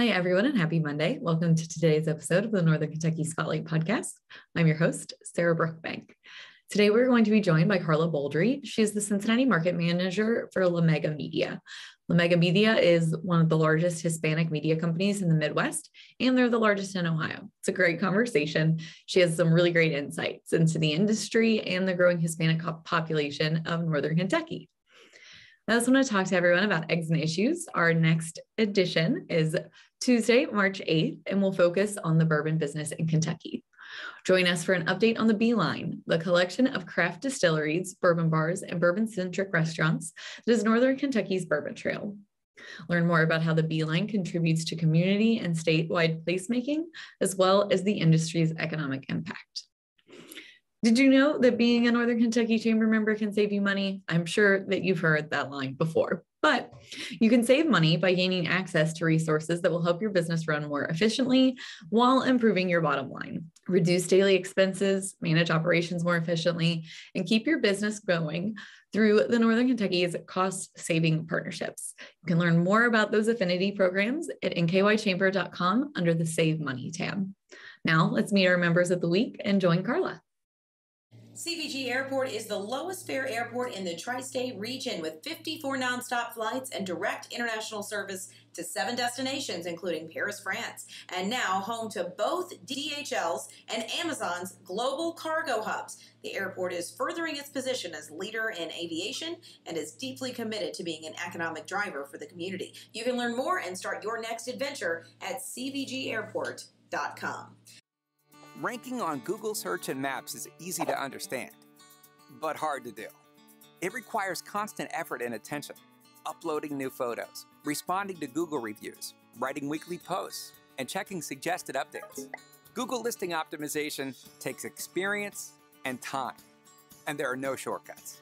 Hi, everyone, and happy Monday. Welcome to today's episode of the Northern Kentucky Spotlight Podcast. I'm your host, Sarah Brookbank. Today, we're going to be joined by Karla Boldery. She is the Cincinnati Market Manager for La Mega Media. La Mega Media is one of the largest Hispanic media companies in the Midwest, and they're the largest in Ohio. It's a great conversation. She has some really great insights into the industry and the growing Hispanic population of Northern Kentucky. I also want to talk to everyone about eggs and issues. Our next edition is Tuesday, March 8th, and we'll focus on the bourbon business in Kentucky. Join us for an update on the B-Line, the collection of craft distilleries, bourbon bars, and bourbon centric restaurants that is Northern Kentucky's Bourbon Trail. Learn more about how the B-Line contributes to community and statewide placemaking, as well as the industry's economic impact. Did you know that being a Northern Kentucky Chamber member can save you money? I'm sure that you've heard that line before, but you can save money by gaining access to resources that will help your business run more efficiently while improving your bottom line. Reduce daily expenses, manage operations more efficiently, and keep your business going through the Northern Kentucky's cost saving partnerships. You can learn more about those affinity programs at nkychamber.com under the Save Money tab. Now, let's meet our members of the week and join Karla. CVG Airport is the lowest fare airport in the tri state region with 54 nonstop flights and direct international service to seven destinations, including Paris, France, and now home to both DHL's and Amazon's global cargo hubs. The airport is furthering its position as leader in aviation and is deeply committed to being an economic driver for the community. You can learn more and start your next adventure at CVGAirport.com. Ranking on Google Search and Maps is easy to understand, but hard to do. It requires constant effort and attention, uploading new photos, responding to Google reviews, writing weekly posts, and checking suggested updates. Google listing optimization takes experience and time, and there are no shortcuts.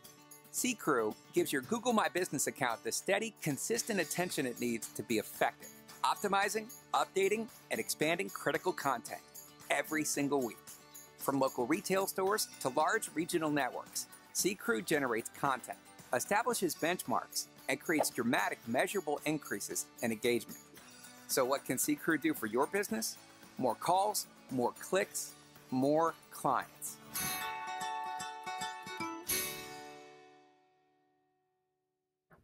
CKREU gives your Google My Business account the steady, consistent attention it needs to be effective, optimizing, updating, and expanding critical content every single week. From local retail stores to large regional networks, CKREU generates content, establishes benchmarks, and creates dramatic measurable increases in engagement. So what can CKREU do for your business? More calls, more clicks, more clients.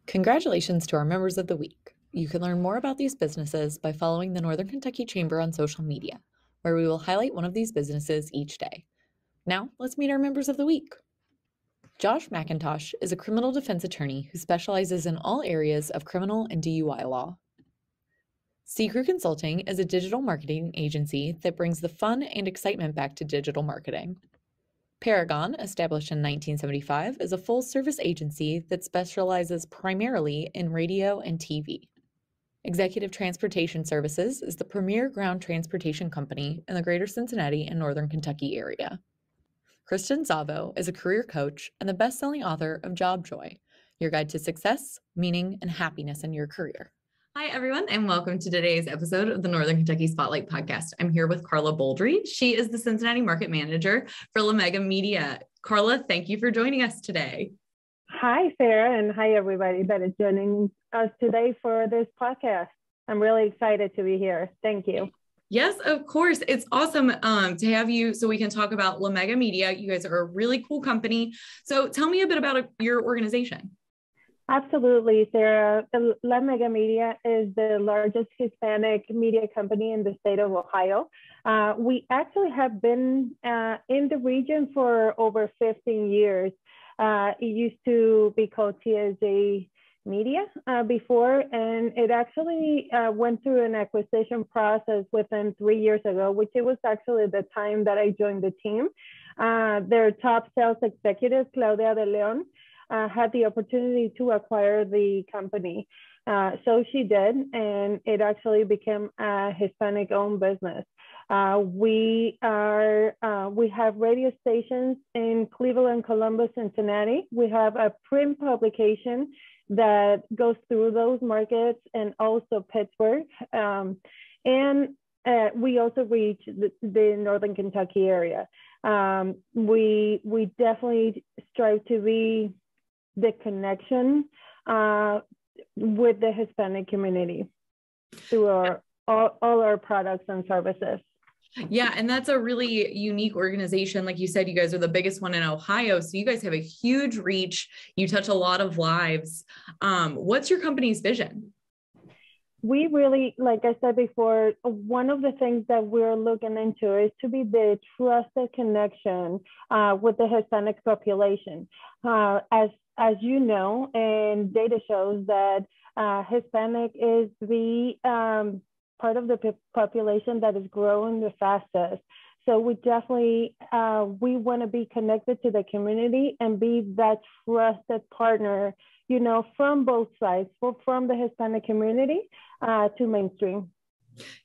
Congratulations to our members of the week. You can learn more about these businesses by following the Northern Kentucky Chamber on social media where we will highlight one of these businesses each day. Now, let's meet our members of the week. Josh McIntosh is a criminal defense attorney who specializes in all areas of criminal and DUI law. CKREU Consulting is a digital marketing agency that brings the fun and excitement back to digital marketing. Paragon, established in 1975, is a full service agency that specializes primarily in radio and TV. Executive Transportation Services is the premier ground transportation company in the greater Cincinnati and northern Kentucky area. Kristen Zavo is a career coach and the best selling author of Job Joy, your guide to success, meaning, and happiness in your career. Hi, everyone, and welcome to today's episode of the Northern Kentucky Spotlight Podcast. I'm here with Karla Boldery. She is the Cincinnati Market Manager for La Mega Media. Karla, thank you for joining us today. Hi, Sarah, and hi, everybody that is joining us today for this podcast. I'm really excited to be here. Thank you. Yes, of course. It's awesome um, to have you so we can talk about La Mega Media. You guys are a really cool company. So tell me a bit about your organization. Absolutely, Sarah. La Mega Media is the largest Hispanic media company in the state of Ohio. Uh, we actually have been uh, in the region for over 15 years. Uh, it used to be called TSJ Media uh, before, and it actually uh, went through an acquisition process within three years ago, which it was actually the time that I joined the team. Uh, their top sales executive, Claudia De Leon, uh, had the opportunity to acquire the company. Uh, so she did, and it actually became a Hispanic owned business. Uh, we are uh, we have radio stations in Cleveland, Columbus, Cincinnati. We have a print publication that goes through those markets and also Pittsburgh. Um, and uh, we also reach the, the Northern Kentucky area. Um, we we definitely strive to be the connection uh, with the Hispanic community through our all, all our products and services. Yeah, and that's a really unique organization. Like you said, you guys are the biggest one in Ohio. So you guys have a huge reach. You touch a lot of lives. Um, what's your company's vision? We really, like I said before, one of the things that we're looking into is to be the trusted connection uh, with the Hispanic population. Uh, as as you know, and data shows that uh, Hispanic is the um, part of the population that is growing the fastest. So we definitely uh, we want to be connected to the community and be that trusted partner, you know, from both sides, from the Hispanic community uh, to mainstream.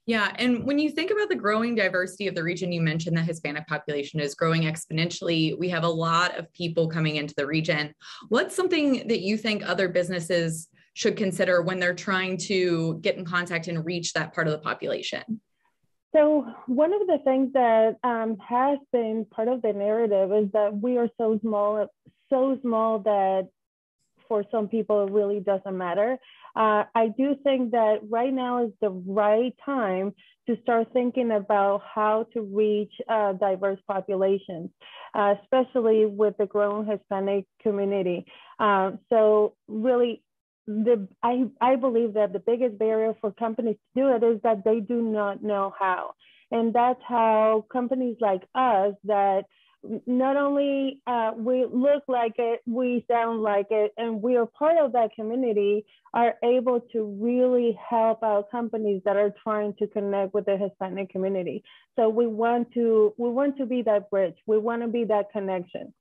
Yeah. And when you think about the growing diversity of the region, you mentioned the Hispanic population is growing exponentially. We have a lot of people coming into the region. What's something that you think other businesses should consider when they're trying to get in contact and reach that part of the population? So, one of the things that um, has been part of the narrative is that we are so small, so small that for some people it really doesn't matter. Uh, I do think that right now is the right time to start thinking about how to reach uh, diverse populations, uh, especially with the growing Hispanic community. Uh, so, really, the I, I believe that the biggest barrier for companies to do it is that they do not know how. And that's how companies like us that not only uh, we look like it, we sound like it, and we are part of that community, are able to really help out companies that are trying to connect with the Hispanic community. So we want to we want to be that bridge. We want to be that connection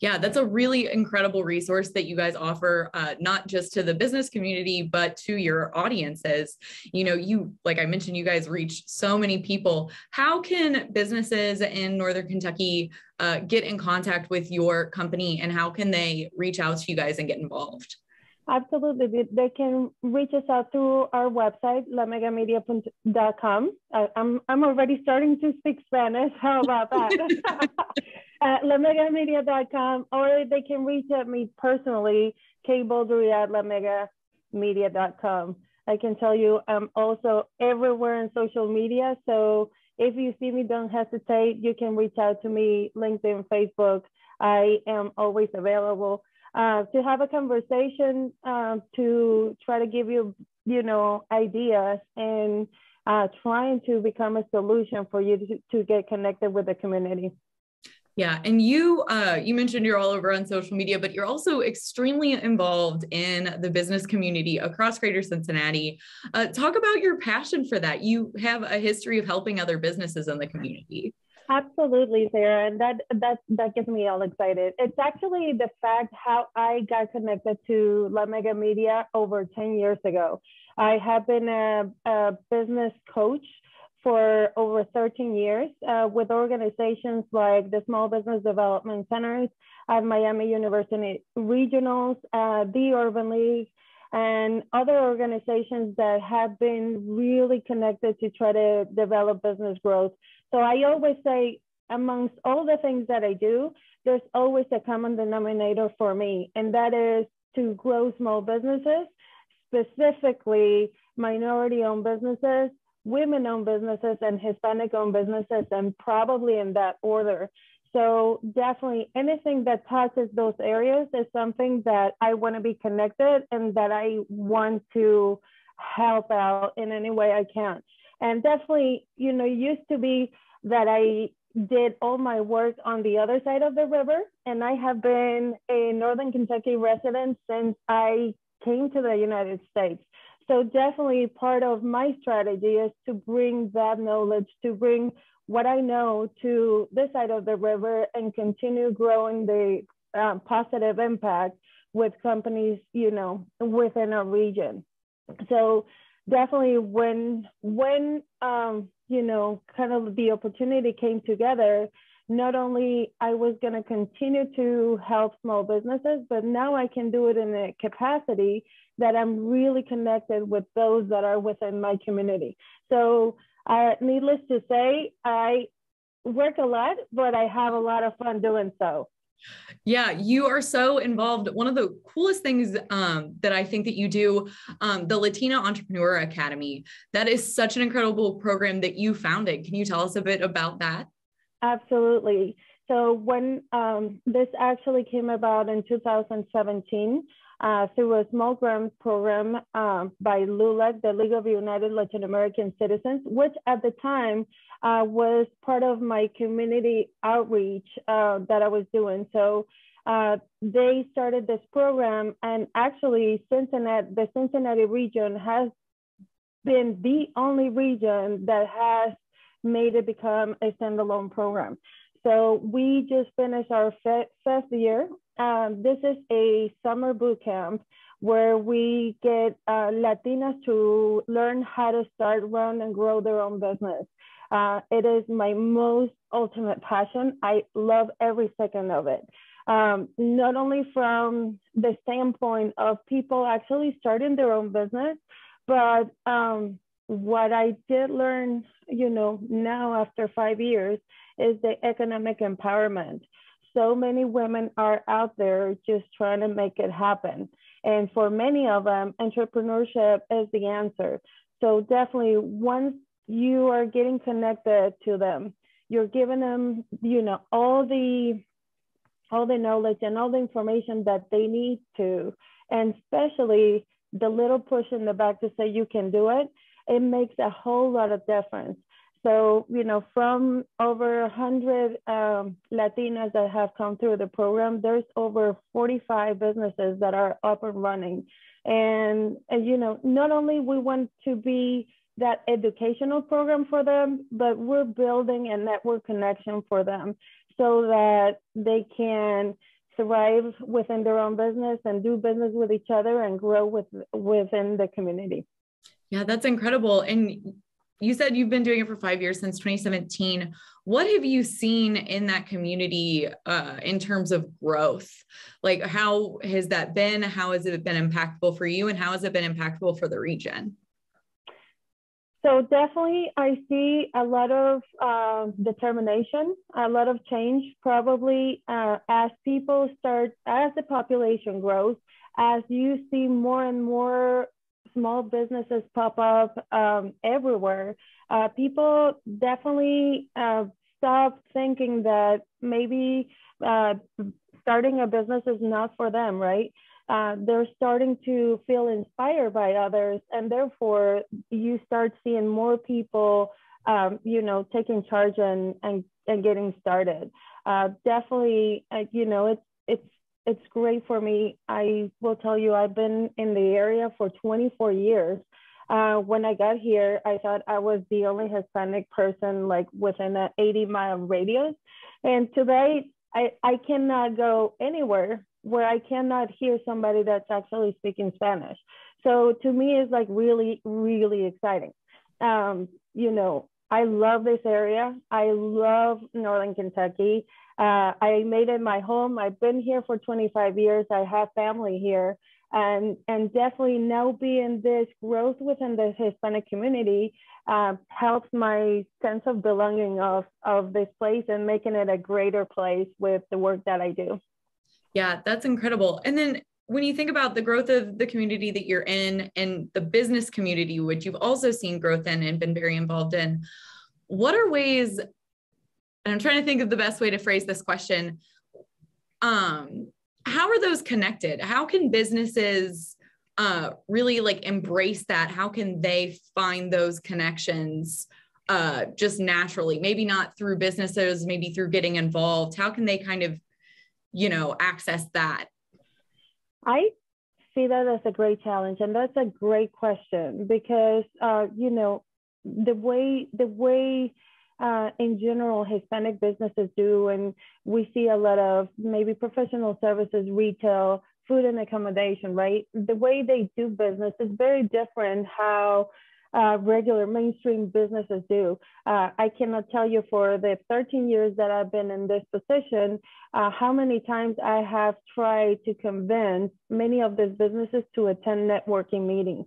yeah, that's a really incredible resource that you guys offer, uh, not just to the business community, but to your audiences. You know, you, like I mentioned, you guys reach so many people. How can businesses in Northern Kentucky uh, get in contact with your company and how can they reach out to you guys and get involved? Absolutely. They can reach us out through our website, lamegamedia.com. I'm, I'm already starting to speak Spanish. How about that? Uh, at lamegamedia.com, or they can reach at me personally, kboldry at lamegamedia.com. I can tell you I'm also everywhere in social media. So if you see me, don't hesitate. You can reach out to me, LinkedIn, Facebook. I am always available uh, to have a conversation, uh, to try to give you, you know, ideas and uh, trying to become a solution for you to, to get connected with the community. Yeah, and you uh, you mentioned you're all over on social media, but you're also extremely involved in the business community across Greater Cincinnati. Uh, talk about your passion for that. You have a history of helping other businesses in the community. Absolutely, Sarah, and that that that gets me all excited. It's actually the fact how I got connected to La Mega Media over ten years ago. I have been a, a business coach for over 13 years uh, with organizations like the Small Business Development Centers at Miami University Regionals, uh, the Urban League, and other organizations that have been really connected to try to develop business growth. So I always say, amongst all the things that I do, there's always a common denominator for me, and that is to grow small businesses, specifically minority owned businesses women owned businesses and Hispanic owned businesses, and probably in that order. So, definitely anything that touches those areas is something that I want to be connected and that I want to help out in any way I can. And definitely, you know, used to be that I did all my work on the other side of the river. And I have been a Northern Kentucky resident since I came to the United States so definitely part of my strategy is to bring that knowledge, to bring what I know to this side of the river and continue growing the um, positive impact with companies, you know, within our region. So definitely when when um, you know kind of the opportunity came together, not only I was going to continue to help small businesses, but now I can do it in a capacity that I'm really connected with those that are within my community. So, uh, needless to say, I work a lot, but I have a lot of fun doing so. Yeah, you are so involved. One of the coolest things um, that I think that you do, um, the Latina Entrepreneur Academy, that is such an incredible program that you founded. Can you tell us a bit about that? Absolutely. So when um, this actually came about in 2017 uh, through a small grant program uh, by LULAC, the League of United Latin American Citizens, which at the time uh, was part of my community outreach uh, that I was doing. So uh, they started this program, and actually, Cincinnati, the Cincinnati region has been the only region that has made it become a standalone program. So we just finished our fifth year. Um, this is a summer boot camp where we get uh, Latinas to learn how to start, run, and grow their own business. Uh, it is my most ultimate passion. I love every second of it. Um, not only from the standpoint of people actually starting their own business, but um, what I did learn, you know, now after five years is the economic empowerment. So many women are out there just trying to make it happen. And for many of them, entrepreneurship is the answer. So definitely once you are getting connected to them, you're giving them, you know, all the all the knowledge and all the information that they need to, and especially the little push in the back to say you can do it, it makes a whole lot of difference. So, you know, from over 100 um, Latinas that have come through the program, there's over 45 businesses that are up and running. And, and, you know, not only we want to be that educational program for them, but we're building a network connection for them so that they can thrive within their own business and do business with each other and grow with, within the community. Yeah, that's incredible. And you said you've been doing it for five years since 2017 what have you seen in that community uh, in terms of growth? Like how has that been? How has it been impactful for you and how has it been impactful for the region? So definitely i see a lot of uh, determination a lot of change probably uh, as people start as the population grows as you see more and more small businesses pop up um, everywhere, uh, people definitely uh, stop thinking that maybe uh, starting a business is not for them, right? Uh, they're starting to feel inspired by others, and therefore you start seeing more people, um, you know, taking charge and and, and getting started. Uh, definitely, uh, you know, it's it's it's great for me. I will tell you, I've been in the area for 24 years. Uh, when I got here, I thought I was the only Hispanic person like within an 80 mile radius. And today, I, I cannot go anywhere where I cannot hear somebody that's actually speaking Spanish. So to me, it's like really, really exciting. Um, you know, I love this area. I love Northern Kentucky. Uh, I made it my home. I've been here for 25 years. I have family here. And, and definitely now being this growth within the Hispanic community uh, helps my sense of belonging of, of this place and making it a greater place with the work that I do. Yeah, that's incredible. And then when you think about the growth of the community that you're in and the business community, which you've also seen growth in and been very involved in, what are ways and I'm trying to think of the best way to phrase this question. Um, how are those connected? How can businesses uh, really like embrace that? How can they find those connections uh, just naturally? Maybe not through businesses, maybe through getting involved. How can they kind of, you know, access that? I see that as a great challenge, and that's a great question because uh, you know the way the way uh, in general Hispanic businesses do. And we see a lot of maybe professional services, retail, food and accommodation, right? The way they do business is very different how uh, regular mainstream businesses do. Uh, I cannot tell you for the 13 years that I've been in this position, uh, how many times I have tried to convince many of these businesses to attend networking meetings.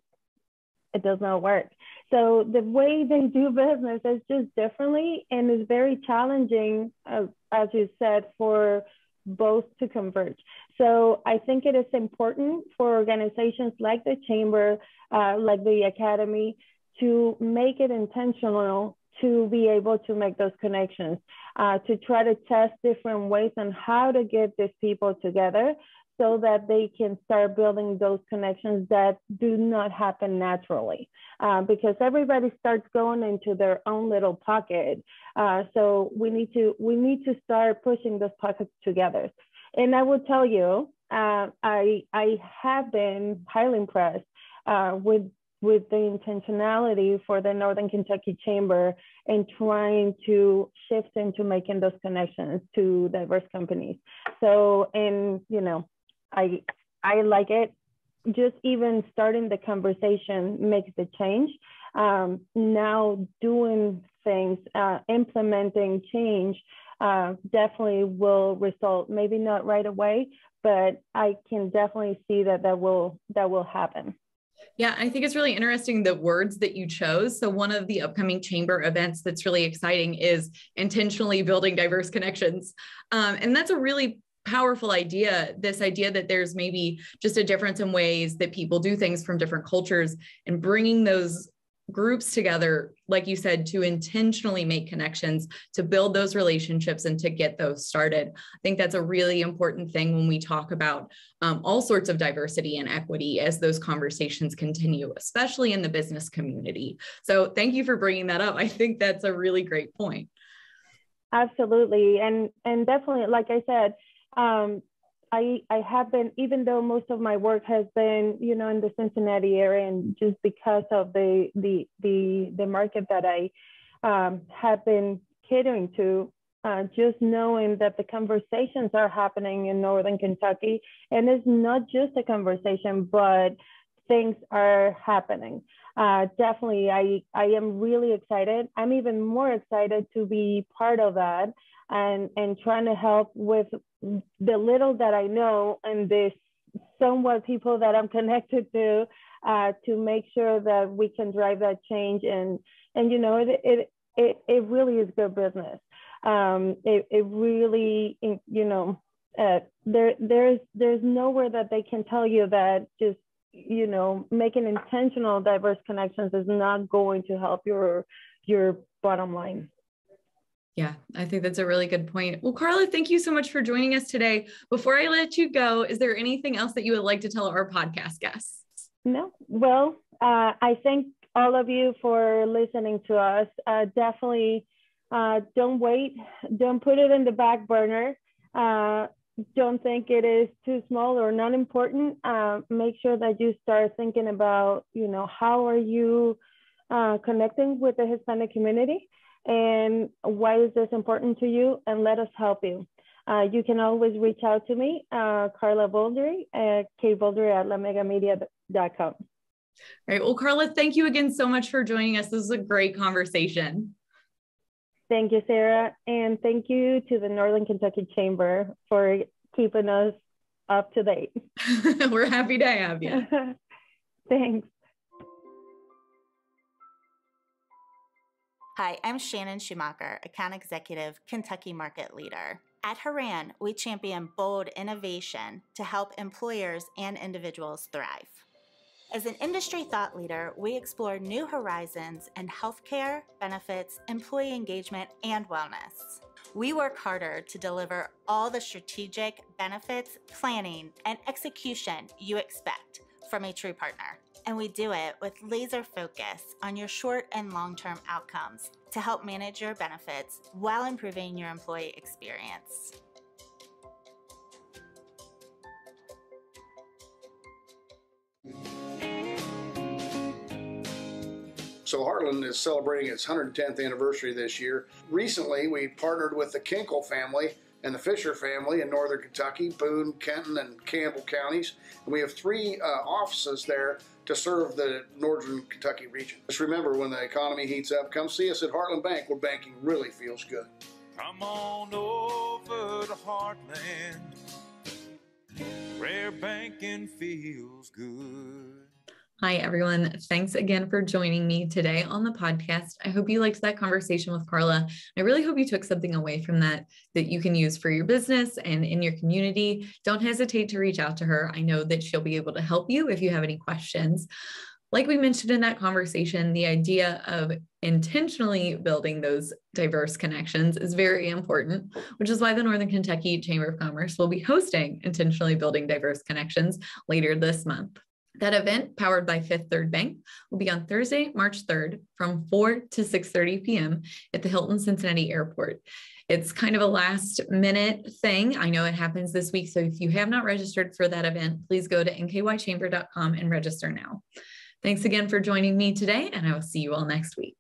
It does not work. So the way they do business is just differently and is very challenging, uh, as you said, for both to converge. So I think it is important for organizations like the Chamber, uh, like the Academy, to make it intentional to be able to make those connections, uh, to try to test different ways on how to get these people together so that they can start building those connections that do not happen naturally. Uh, because everybody starts going into their own little pocket. Uh, so we need to we need to start pushing those pockets together. And i will tell you uh, i i have been highly impressed uh, with with the intentionality for the Northern Kentucky Chamber and trying to shift into making those connections to diverse companies. So, and you know, I I like it. Just even starting the conversation makes the change. Um, now doing things, uh, implementing change, uh, definitely will result. Maybe not right away, but I can definitely see that that will that will happen. Yeah, I think it's really interesting the words that you chose. So, one of the upcoming chamber events that's really exciting is intentionally building diverse connections. Um, and that's a really powerful idea this idea that there's maybe just a difference in ways that people do things from different cultures and bringing those groups together like you said to intentionally make connections to build those relationships and to get those started. I think that's a really important thing when we talk about um, all sorts of diversity and equity as those conversations continue especially in the business community. So thank you for bringing that up. I think that's a really great point. Absolutely. And and definitely like i said um, I, I have been, even though most of my work has been, you know, in the Cincinnati area, and just because of the the the, the market that I um, have been catering to, uh, just knowing that the conversations are happening in Northern Kentucky, and it's not just a conversation, but things are happening. Uh, definitely, I I am really excited. I'm even more excited to be part of that and and trying to help with the little that I know and the somewhat people that I'm connected to uh, to make sure that we can drive that change and and you know it it it, it really is good business. Um, it it really you know uh, there there's there's nowhere that they can tell you that just you know making intentional diverse connections is not going to help your your bottom line. Yeah, I think that's a really good point. Well, Karla, thank you so much for joining us today. Before I let you go, is there anything else that you would like to tell our podcast guests? No. Well, uh, I thank all of you for listening to us. Uh, definitely uh, don't wait, don't put it in the back burner. Uh, don't think it is too small or not important. Uh, make sure that you start thinking about, you know, how are you uh, connecting with the Hispanic community? And why is this important to you and let us help you. Uh, you can always reach out to me, uh, Karla Boldery at kboldry at lamegamedia.com. All right. Well, Karla, thank you again so much for joining us. This was a great conversation. Thank you, Sarah. And thank you to the Northern Kentucky Chamber for keeping us up to date. We're happy to have you. Thanks. Hi, I'm Shannon Schumacher, Account Executive, Kentucky Market Leader. At Horan, we champion bold innovation to help employers and individuals thrive. As an industry thought leader, we explore new horizons in healthcare, benefits, employee engagement, and wellness. We work harder to deliver all the strategic benefits, planning, and execution you expect from a true partner and we do it with laser focus on your short and long term outcomes to help manage your benefits while improving your employee experience. So Heartland is celebrating its 110th anniversary this year. Recently, we partnered with the Kinkle family and the Fisher family in northern Kentucky, Boone, Kenton, and Campbell counties. And we have three uh, offices there to serve the northern Kentucky region. Just remember, when the economy heats up, come see us at Heartland Bank, where banking really feels good. Come on over to Heartland, where banking feels good. Hi, everyone. Thanks again for joining me today on the podcast. I hope you liked that conversation with Karla. I really hope you took something away from that that you can use for your business and in your community. Don't hesitate to reach out to her. I know that she'll be able to help you if you have any questions. Like we mentioned in that conversation, the idea of intentionally building those diverse connections is very important, which is why the Northern Kentucky Chamber of Commerce will be hosting Intentionally Building Diverse Connections later this month. That event, powered by Fifth Third Bank, will be on Thursday, March 3rd from 4 to 6:30 p.m. at the Hilton Cincinnati Airport. It's kind of a last minute thing. I know it happens this week. So if you have not registered for that event, please go to nkychamber.com and register now. Thanks again for joining me today, and I will see you all next week.